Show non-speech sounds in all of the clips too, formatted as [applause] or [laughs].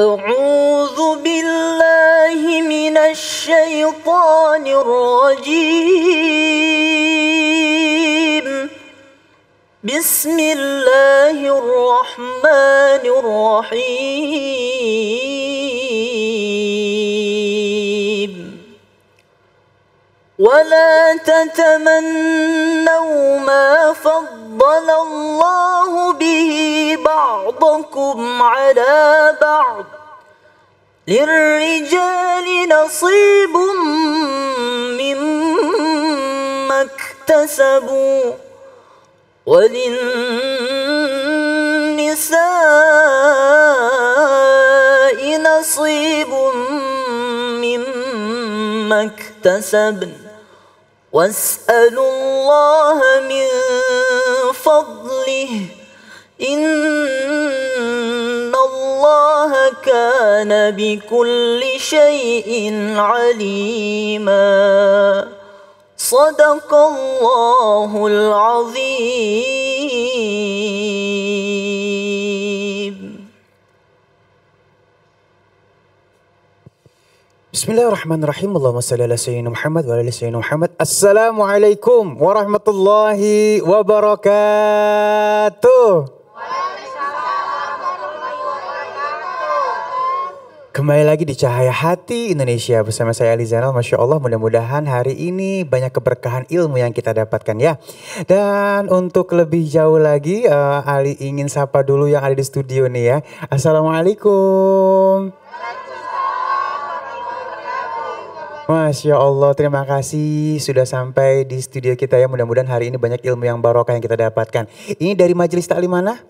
أعوذ بالله من الشيطان الرجيم. بسم الله الرحمن الرحيم. ولا تتمنوا ما فضل الله به بعضكم على بعض للرجال نصيب مما اكتسبوا وللنساء نصيب مما اكتسبن. واسألوا الله من فضله إن الله كان بكل شيء عليما. صدق الله العظيم. Bismillahirrahmanirrahim. Allahumma salli ala sayyidina Muhammad wa ala sayyidina Muhammad. Assalamualaikum warahmatullahi wabarakatuh. Kembali lagi di Cahaya Hati Indonesia bersama saya Ali Zainal. Masya Allah mudah-mudahan hari ini banyak keberkahan ilmu yang kita dapatkan ya. Dan untuk lebih jauh lagi eh, Ali ingin sapa dulu yang ada di studio nih ya. Assalamualaikum. Masya Allah, terima kasih sudah sampai di studio kita ya. Mudah-mudahan hari ini banyak ilmu yang barokah yang kita dapatkan. Ini dari majelis taklim mana?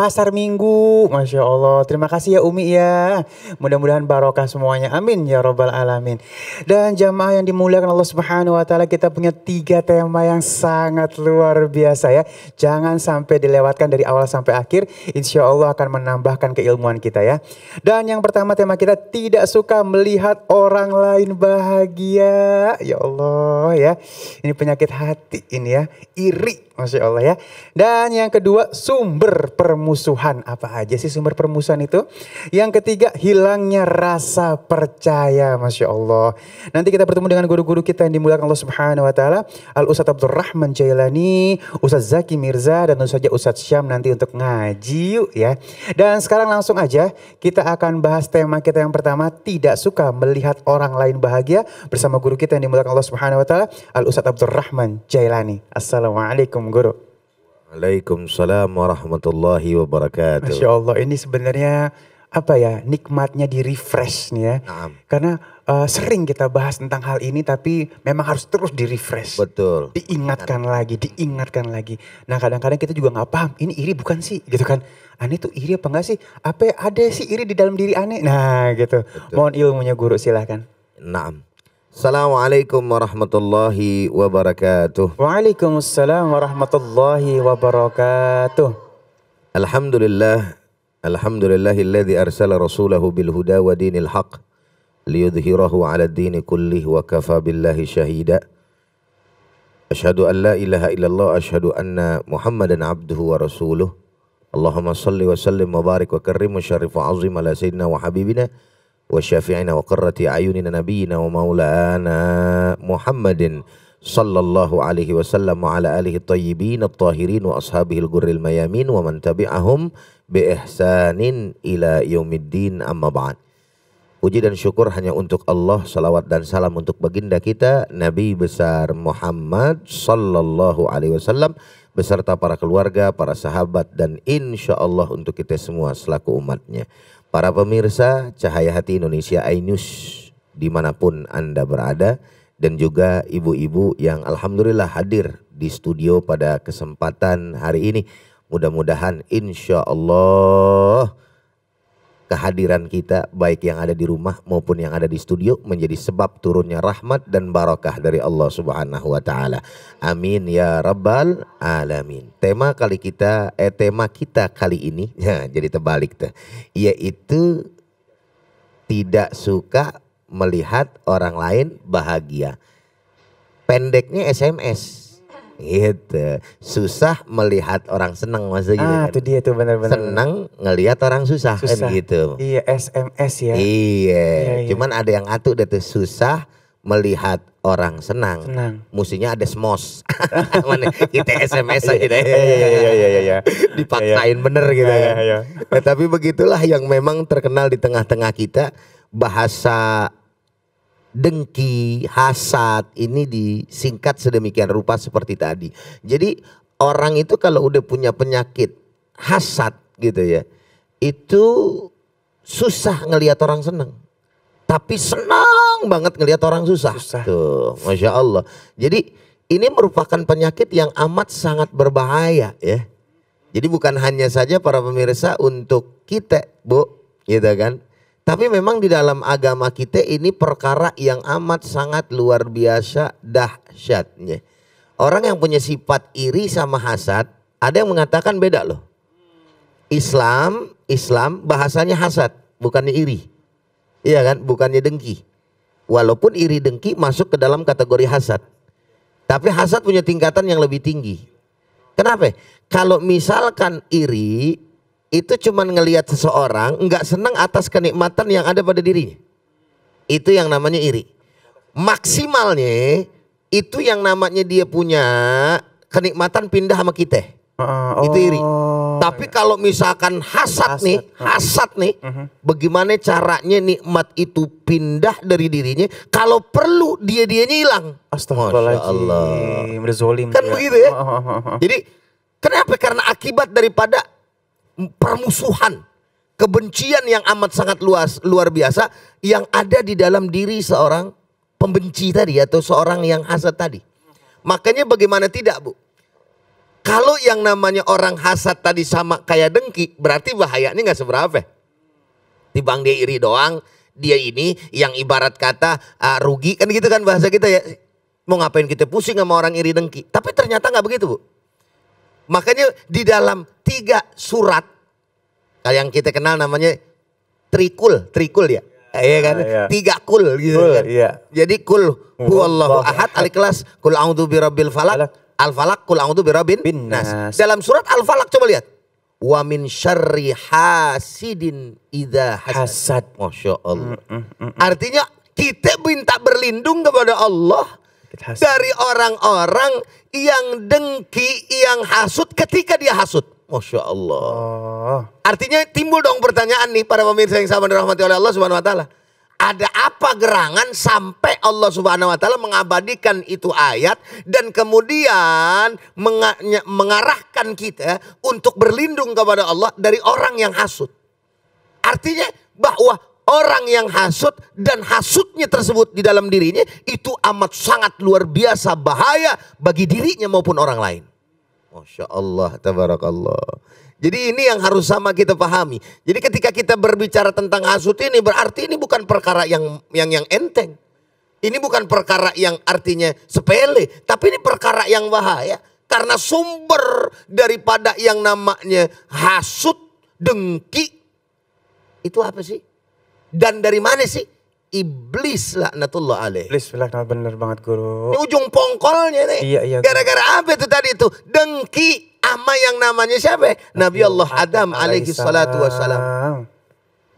Pasar Minggu, Masya Allah. Terima kasih ya Umi ya. Mudah-mudahan barokah semuanya. Amin ya Robbal Alamin. Dan jamaah yang dimuliakan Allah Subhanahu Wa Taala kita punya tiga tema yang sangat luar biasa ya. Jangan sampai dilewatkan dari awal sampai akhir. Insya Allah akan menambahkan keilmuan kita ya. Dan yang pertama tema kita tidak suka melihat orang lain bahagia. Ya Allah ya. Ini penyakit hati ini ya. Iri Masya Allah ya. Dan yang kedua sumber permusuhan. Apa aja sih sumber permusuhan itu? Yang ketiga hilangnya rasa percaya. Masya Allah. Nanti kita bertemu dengan guru-guru kita yang dimuliakan Allah Subhanahu Wa Taala. Al Ustadz Abdul Rahman Jailani, Ustadz Zaki Mirza dan tentu saja Ustadz Syam nanti untuk ngaji yuk ya. Dan sekarang langsung aja kita akan bahas tema kita yang pertama. Tidak suka melihat orang lain bahagia bersama guru kita yang dimuliakan Allah Subhanahu Wa Taala. Al Ustadz Abdul Rahman Jailani. Assalamualaikum guru. Waalaikumsalam warahmatullahi wabarakatuh. Masya Allah ini sebenarnya apa ya nikmatnya di refresh nih ya. Naam. Karena eh, sering kita bahas tentang hal ini tapi memang harus terus di refresh. Betul. Diingatkan lagi, diingatkan lagi. Nah kadang-kadang kita juga nggak paham ini iri bukan sih gitu kan. Aneh tuh iri apa enggak sih? Apa ada sih iri di dalam diri aneh? Nah gitu. Mohon ilmunya guru silahkan. Naam. السلام عليكم ورحمة الله وبركاته. وعليكم السلام ورحمة الله وبركاته. الحمد لله الحمد لله الذي أرسل رسوله بالهدى ودين الحق ليظهره على الدين كله وكفى بالله شهيدا. أشهد أن لا إله إلا الله أشهد أن محمدا عبده ورسوله. اللهم صل وسلم وبارك وكرم وشرف عظيم على سيدنا وحبيبنا nabiyyina wa maulana Muhammadin sallallahu alaihi wasallam wa ala alihi tayyibin at-tahirin wa ashabihi al-gurril mayamin wa man tabi'ahum bi ihsanin ila yaumiddin amma ba'd. Puji dan syukur hanya untuk Allah, salawat dan salam untuk baginda kita Nabi besar Muhammad sallallahu alaihi wasallam beserta para keluarga, para sahabat dan insya Allah untuk kita semua selaku umatnya. Para pemirsa Cahaya Hati Indonesia iNews di mana pun Anda berada dan juga ibu-ibu yang Alhamdulillah hadir di studio pada kesempatan hari ini. Mudah-mudahan insya Allah kehadiran kita baik yang ada di rumah maupun yang ada di studio menjadi sebab turunnya rahmat dan barakah dari Allah Subhanahu wa taala. Amin ya rabbal alamin. Tema kali kita eh tema kita kali ini [laughs] ya jadi terbalik tuh yaitu tidak suka melihat orang lain bahagia. Pendeknya SMS. Gitu. Susah melihat orang senang maksudnya gitu Ah, kan. itu dia tuh benar-benar. Senang ngelihat orang susah, Susah. kan gitu. Iya, SMS ya. Iya, Iya, iya. cuman ada yang atuh deh tuh susah melihat orang senang. Senang. Musinya ada smos. [laughs] Mana kita SMS aja deh. Iya, iya, iya, iya, iya. Dipaksain bener gitu Iya, kan. iya, iya. Nah, tapi begitulah yang memang terkenal di tengah-tengah kita bahasa dengki, hasad ini disingkat sedemikian rupa seperti tadi. Jadi orang itu kalau udah punya penyakit hasad gitu ya, itu susah ngelihat orang senang. Tapi senang banget ngelihat orang susah. Susah. Tuh, masya Allah. Jadi ini merupakan penyakit yang amat sangat berbahaya ya. Jadi bukan hanya saja para pemirsa untuk kita, Bu, gitu kan. Tapi memang di dalam agama kita ini perkara yang amat sangat luar biasa dahsyatnya. Orang yang punya sifat iri sama hasad, ada yang mengatakan beda loh. Islam, Islam bahasanya hasad, bukannya iri. Iya kan, bukannya dengki. Walaupun iri dengki masuk ke dalam kategori hasad. Tapi hasad punya tingkatan yang lebih tinggi. Kenapa? Kalau misalkan iri itu cuman ngelihat seseorang nggak senang atas kenikmatan yang ada pada dirinya. Itu yang namanya iri. Maksimalnya itu yang namanya dia punya kenikmatan pindah sama kita. Oh, Itu iri. oh. Tapi kalau misalkan hasad, Hasad. nih, hasad nih, bagaimana caranya nikmat itu pindah dari dirinya? Kalau perlu dia dianya hilang. Masya Allah. Astagfirullahaladzim. Kan dia. begitu ya. Oh, oh. Jadi kenapa? Karena akibat daripada permusuhan, kebencian yang amat sangat luas, luar biasa yang ada di dalam diri seorang pembenci tadi atau seorang yang hasad tadi. Makanya bagaimana tidak, Bu? Kalau yang namanya orang hasad tadi sama kayak dengki, berarti bahayanya nggak seberapa. Tibang dia iri doang, dia ini yang ibarat kata ah, rugi kan gitu kan bahasa kita ya. Mau ngapain kita pusing sama orang iri dengki? Tapi ternyata nggak begitu, Bu. Makanya di dalam tiga surat yang kita kenal namanya trikul, trikul ya. Iya kan? iya. Tiga kul gitu Kul, kan. iya. Jadi kul huwallahu ahad al-ikhlas kul a'udzu birabbil falak Falak. al-falak kul a'udzu birabbin Bin nas. Dalam surat al-falak coba lihat. Wa min syarri hasidin idza hasad. Hasad. Masya Allah. Artinya kita minta berlindung kepada Allah. Dari orang-orang yang dengki, yang hasut ketika dia hasut. Masya Allah. Oh. Artinya timbul dong pertanyaan nih para pemirsa yang sama dirahmati oleh Allah Subhanahu wa taala. Ada apa gerangan sampai Allah Subhanahu wa taala mengabadikan itu ayat dan kemudian menga- mengarahkan kita untuk berlindung kepada Allah dari orang yang hasut. Artinya bahwa orang yang hasut dan hasutnya tersebut di dalam dirinya itu amat sangat luar biasa bahaya bagi dirinya maupun orang lain. Masya Allah, tabarakallah. Jadi ini yang harus sama kita pahami. Jadi ketika kita berbicara tentang hasut ini berarti ini bukan perkara yang yang yang enteng. Ini bukan perkara yang artinya sepele, tapi ini perkara yang bahaya. Karena sumber daripada yang namanya hasut, dengki, itu apa sih? Dan dari mana sih? Iblis laknatullah alaih. Please, bilang bener banget guru. Ini ujung pongkolnya nih. Iya, iya. Gara-gara apa itu tadi itu? Dengki ama yang namanya siapa? Nabi Allah Adam alaihi salatu wassalam.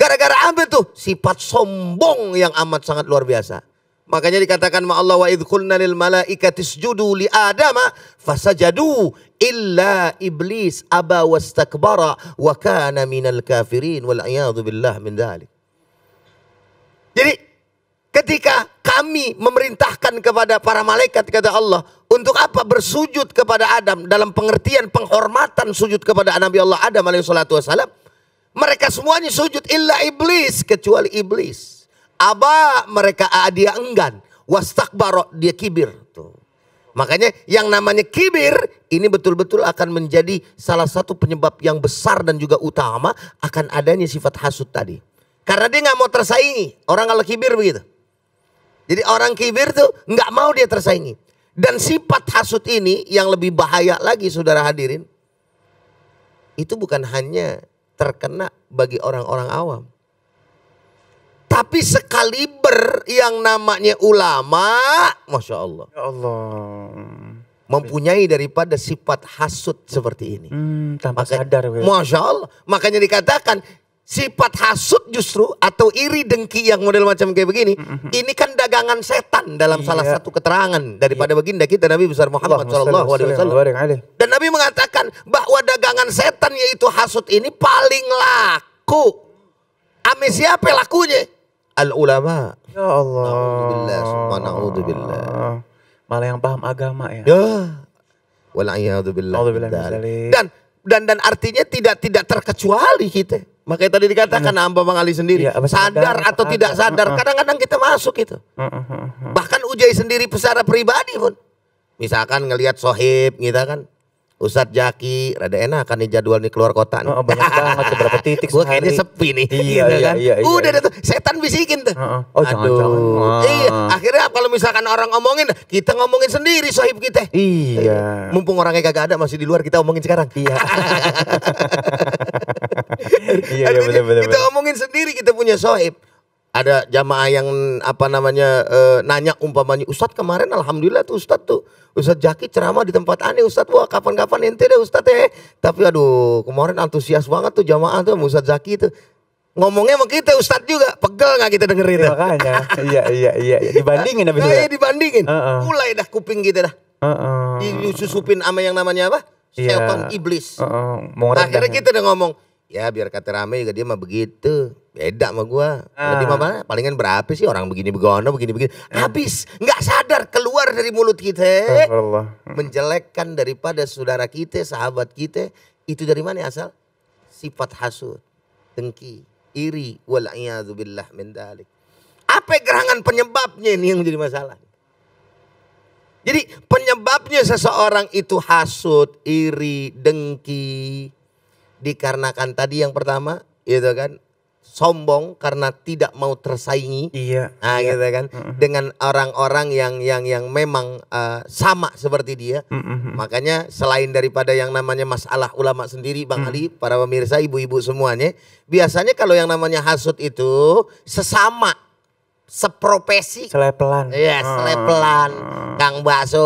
Gara-gara apa tuh? Sifat sombong yang amat sangat luar biasa. Makanya dikatakan ma Allah wa idh qulna lil malaikati isjudu li adama fasajadu illa iblis aba wastakbara wa kana minal kafirin wal iyadu billah min dzalik. Jadi ketika kami memerintahkan kepada para malaikat kata Allah untuk apa bersujud kepada Adam dalam pengertian penghormatan sujud kepada Nabi Allah Adam alaihi salatu wasalam mereka semuanya sujud illa iblis kecuali iblis. Aba mereka ah, dia enggan, wastakbaro dia kibir. Tuh. Makanya yang namanya kibir ini betul-betul akan menjadi salah satu penyebab yang besar dan juga utama akan adanya sifat hasut tadi. Karena dia nggak mau tersaingi. Orang kalau kibir begitu. Jadi orang kibir tuh nggak mau dia tersaingi. Dan sifat hasut ini yang lebih bahaya lagi saudara hadirin. Itu bukan hanya terkena bagi orang-orang awam. Tapi sekaliber yang namanya ulama, Masya Allah. Ya Allah. mempunyai daripada sifat hasut seperti ini. Hmm, tanpa Maka- sadar. Masya Allah. Makanya dikatakan sifat hasut justru atau iri dengki yang model macam kayak begini. Ini kan dagangan setan dalam salah Iya. satu keterangan daripada baginda kita Nabi besar Muhammad Shallallahu Alaihi wa Wasallam. Dan Nabi mengatakan bahwa dagangan setan yaitu hasut ini paling laku. Ame siapa lakunya? Al ulama. Ya Allah. Na'udzubillah. Malah yang paham agama ya. Ya. Dzalik. Dan dan dan artinya tidak tidak terkecuali kita. Makanya tadi dikatakan hamba Bang Ali sendiri apa sadar sadar, atau apa tidak sadar. Kadang-kadang kita masuk itu. Bahkan Ujai sendiri secara pribadi pun. Misalkan ngelihat sohib gitu kan. Ustadz Jaki, rada enak kan nih jadwal nih keluar kota nih. Oh, banyak banget, beberapa [laughs] titik Gua kayaknya sepi nih. Iya, gitu iya, kan. iya, iya, Udah iya. tuh, setan bisikin tuh. Heeh. Oh, Aduh. jangan-jangan. Wah. Iya, akhirnya kalau misalkan orang ngomongin, kita ngomongin sendiri sohib kita. Iya. Mumpung orangnya kagak ada masih di luar kita omongin sekarang. Iya. [laughs] Iya, iya benar benar. kita omongin sendiri kita punya sohib. Ada jamaah yang apa namanya eh, nanya umpamanya Ustadz kemarin alhamdulillah tuh Ustadz tuh Ustadz Jaki ceramah di tempat aneh Ustadz wah kapan-kapan ente deh Ustadz eh tapi aduh kemarin antusias banget tuh jamaah tuh Ustadz Jaki tuh ngomongnya sama kita Ustadz juga pegel nggak kita dengerin Iya, makanya. Iya iya iya. Dibandingin habis itu. Nah, ya? iya, dibandingin Heeh. mulai dah kuping kita dah Heeh. disusupin sama yang namanya apa Iya. setan iblis mau ngeredam Akhirnya ya. kita udah ngomong, ya biar kata rame juga dia mah begitu. Beda sama gua. Kalau dia mah Ah. mana? Palingan berapa sih orang begini begono, begini begini. Habis, nggak sadar keluar dari mulut kita. Astagfirullah. Menjelekkan daripada saudara kita, sahabat kita. Itu dari mana asal? Sifat hasud, dengki, iri, wal billah min dalik. Apa gerangan penyebabnya ini yang menjadi masalah? Jadi penyebabnya seseorang itu hasut, iri, dengki dikarenakan tadi yang pertama, gitu kan, sombong karena tidak mau tersaingi. Iya. Nah, gitu kan, dengan orang-orang yang yang yang memang eh, sama seperti dia. Mm-mm. Makanya selain daripada yang namanya masalah ulama sendiri, Bang Ali, para pemirsa, ibu-ibu semuanya, biasanya kalau yang namanya hasut itu sesama, seprofesi, Selepelan. Iya, Heeh. selepelan. Kang bakso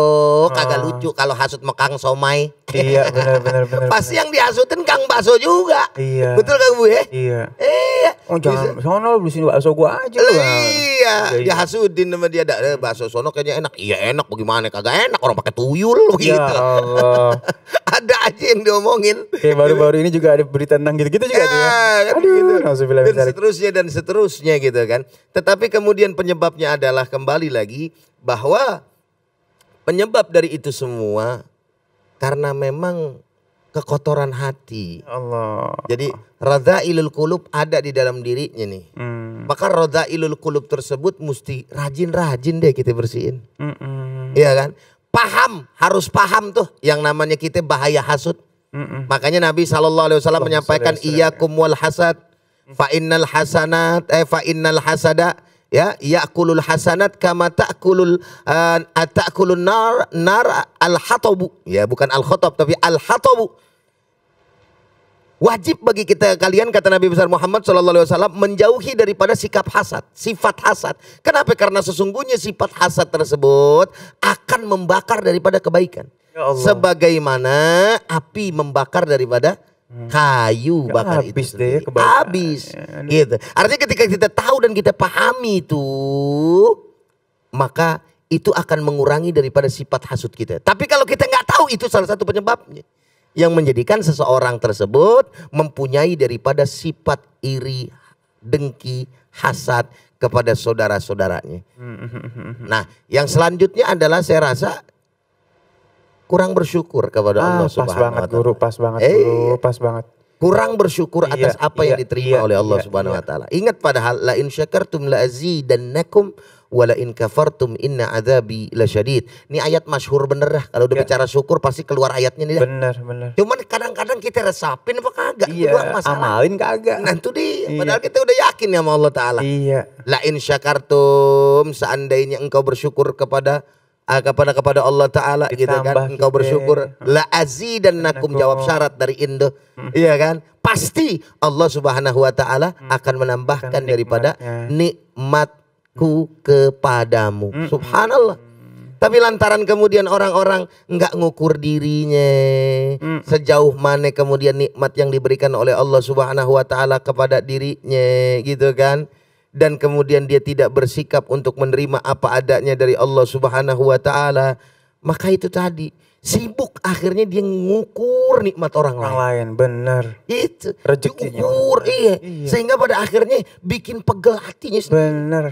kagak lucu kalau hasut sama Kang Somai. Iya benar benar benar. [laughs] Pasti yang dihasutin Kang bakso juga. Iya. Betul kan Bu ya? Iya. Iya. Oh jangan sono lu sini bakso gua aja lu. Iya, Iya, iya. dihasutin sama dia. "Dah, eh, bakso sono kayaknya enak. Iya enak bagaimana? Kagak enak orang pakai tuyul Ya begitu. Allah. [laughs] Ada yang diomongin. Kayak baru-baru ini juga ada berita tentang gitu-gitu juga ya. Ya, kan Aduh, gitu. dan seterusnya dan seterusnya gitu kan. Tetapi kemudian penyebabnya adalah kembali lagi bahwa penyebab dari itu semua karena memang kekotoran hati. Allah. Jadi radzailul qulub ada di dalam dirinya nih. Hmm. Maka radzailul qulub tersebut mesti rajin-rajin deh kita bersihin. Iya kan? Paham, harus paham tuh yang namanya kita bahaya hasud. Mm-mm. Makanya Nabi Shallallahu Alaihi Wasallam menyampaikan iyakum wal hasad fa innal hasanat eh fa innal hasada ya yakulul hasanat kama ta'kulul uh, ta'kulun nar nar al hatabu ya bukan al khatab tapi al hatabu Wajib bagi kita kalian kata Nabi besar Muhammad Shallallahu Alaihi Wasallam menjauhi daripada sikap hasad, sifat hasad. Kenapa? Karena sesungguhnya sifat hasad tersebut akan membakar daripada kebaikan. Ya Allah. Sebagaimana api membakar daripada kayu Ya, bakar itu habis deh sendiri. kebaikan. Habis. Ya. Gitu. Artinya ketika kita tahu dan kita pahami itu, maka itu akan mengurangi daripada sifat hasud kita. Tapi kalau kita nggak tahu itu salah satu penyebabnya yang menjadikan seseorang tersebut mempunyai daripada sifat iri, dengki, hasad kepada saudara-saudaranya. Nah, yang selanjutnya adalah saya rasa kurang bersyukur kepada Ah, Allah Subhanahu banget wa taala. guru, pas banget Eh, guru, pas banget. kurang bersyukur Iya, atas apa yang iya, diterima iya, oleh Allah iya, Subhanahu iya. wa taala. Ingat padahal la in syakartum la azidannakum wa la in kafartum inna adzabi lasyadid. Ini ayat masyhur bener dah kalau udah Iya. bicara syukur pasti keluar ayatnya nih dah. Bener, bener. Cuman kadang-kadang kita resapin apa kagak Iya, amalin kagak. Nah itu dia. Iya. Padahal kita udah yakin ya sama Allah Ta'ala. Iya. La in syakartum seandainya engkau bersyukur kepada ah, kepada kepada Allah Taala gitu kan engkau kita. bersyukur la azidannakum jawab syarat dari Indo iya kan pasti Allah Subhanahu wa taala akan menambahkan daripada nikmatnya. Nikmatku kepadamu subhanallah Tapi lantaran kemudian orang-orang nggak ngukur dirinya sejauh mana kemudian nikmat yang diberikan oleh Allah Subhanahu wa taala kepada dirinya gitu kan. Dan kemudian dia tidak bersikap untuk menerima apa adanya dari Allah Subhanahu wa taala, maka itu tadi sibuk akhirnya dia ngukur nikmat orang Orang lain. lain bener. Itu Rezekinya diukur iya. Iya. Sehingga pada akhirnya bikin pegel hatinya sendiri. Bener.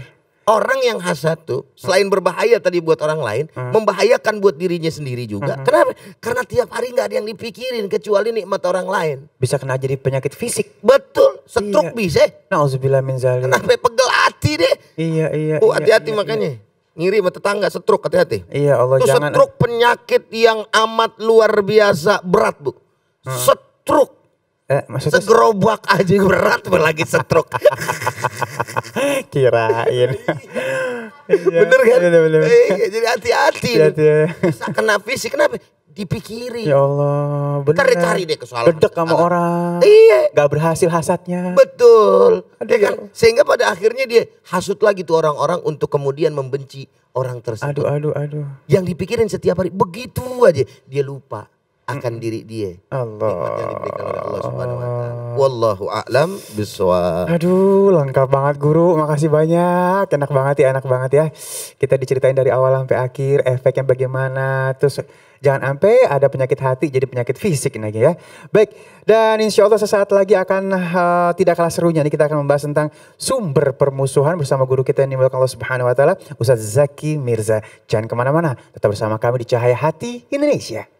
Orang yang hasad tuh selain berbahaya tadi buat orang lain, membahayakan buat dirinya sendiri juga. Kenapa? Karena tiap hari nggak ada yang dipikirin kecuali nikmat orang lain. Bisa kena jadi penyakit fisik. Betul, stroke Iya. bisa. Nauzubillah min zalik. Kenapa pegel hati deh? Iya iya. Oh iya, hati-hati iya, makanya. Ngiri sama tetangga stroke hati-hati. Iya Allah Itu jangan. stroke penyakit yang amat luar biasa berat bu. Stroke. Eh, maksudnya Segerobak aja berat apalagi stroke. [laughs] [laughs] kirain. Iya, bener kan? Bener bener. Iya, jadi hati-hati. ya. Bisa kena fisik kenapa? Dipikirin. Ya Allah, bener. Ntar dicari deh kesalahan. Gedek sama orang. Iya. Gak berhasil hasadnya. Betul. Aduh, Ya kan? ya. Sehingga pada akhirnya dia hasut lagi tuh orang-orang untuk kemudian membenci orang tersebut. Aduh aduh aduh. Yang dipikirin setiap hari begitu aja. Dia lupa akan diri dia. Allah. Nikmat yang diberikan oleh Allah Subhanahu wa taala. Wallahu a'lam bishawab. Aduh, lengkap banget guru. Makasih banyak. Enak banget ya, enak banget ya. Kita diceritain dari awal sampai akhir, efeknya bagaimana. Terus jangan sampai ada penyakit hati jadi penyakit fisik lagi ya. Baik, dan insya Allah sesaat lagi akan eh, tidak kalah serunya nih kita akan membahas tentang sumber permusuhan bersama guru kita yang dimulakan Allah Subhanahu Wa Taala, Ustaz Zaki Mirza. Jangan ke mana-mana, tetap bersama kami di Cahaya Hati Indonesia.